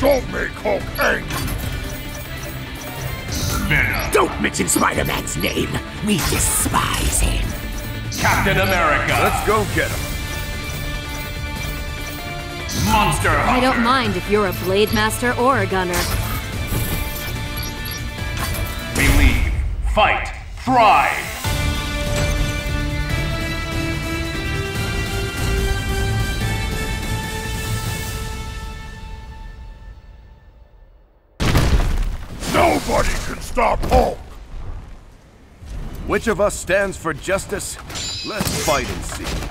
Don't make Hulk angry! Venom. Don't mention Spider-Man's name. We despise him. Captain America. Let's go get him! Monster Hunter. I don't mind if you're a Blade Master or a Gunner. Believe. Fight. Thrive. Nobody can stop Hulk! Which of us stands for justice? Let's fight and see.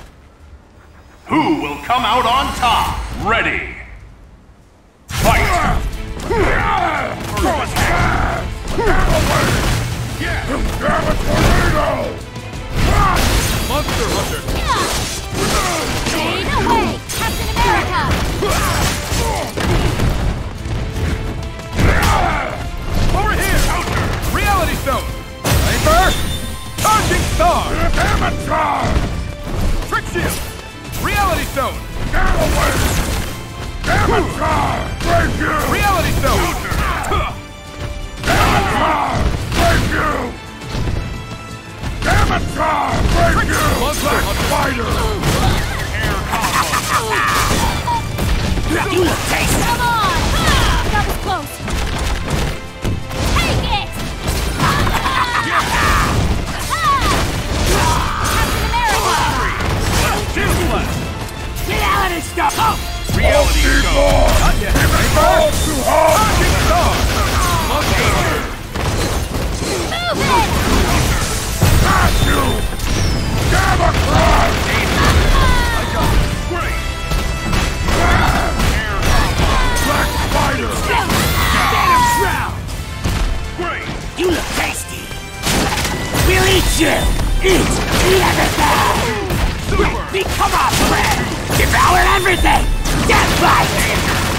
Who will come out on top? Ready. Fight. Throw his hand. Gamma, tornado! Star! It, charge! Trick Shield! Reality Stone! Gamma, charge! Thank you! Reality Stone! It, charge! Thank you! Charge! Thank you! Monster stuff. Oh, Reality more! Not too hard! Charging Star! Monster! Move it! Got you! Gamma, charge! Great. Black Spider! get him drowned. Great. You look tasty. We'll eat you. Eat. Eat everything. Super. Become our friend. Devour everything. Death